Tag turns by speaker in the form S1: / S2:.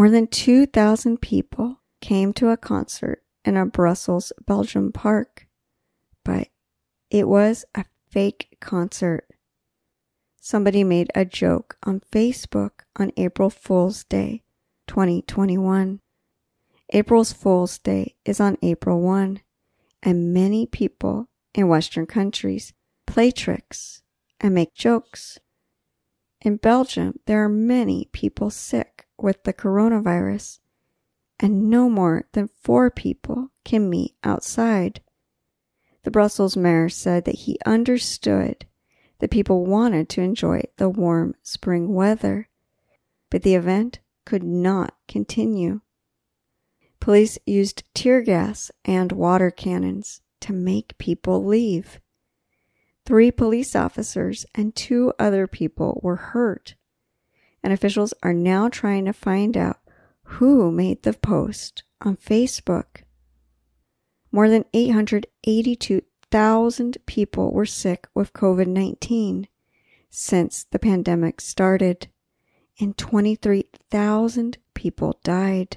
S1: More than 2,000 people came to a concert in a Brussels, Belgium park, but it was a fake concert. Somebody made a joke on Facebook on April Fool's Day 2021. April's Fool's Day is on April 1, and many people in Western countries play tricks and make jokes. In Belgium, there are many people sick with the coronavirus, and no more than four people can meet outside. The Brussels mayor said that he understood that people wanted to enjoy the warm spring weather, but the event could not continue. Police used tear gas and water cannons to make people leave. Three police officers and two other people were hurt, and officials are now trying to find out who made the post on Facebook. More than 882,000 people were sick with COVID 19 since the pandemic started, and 23,000 people died.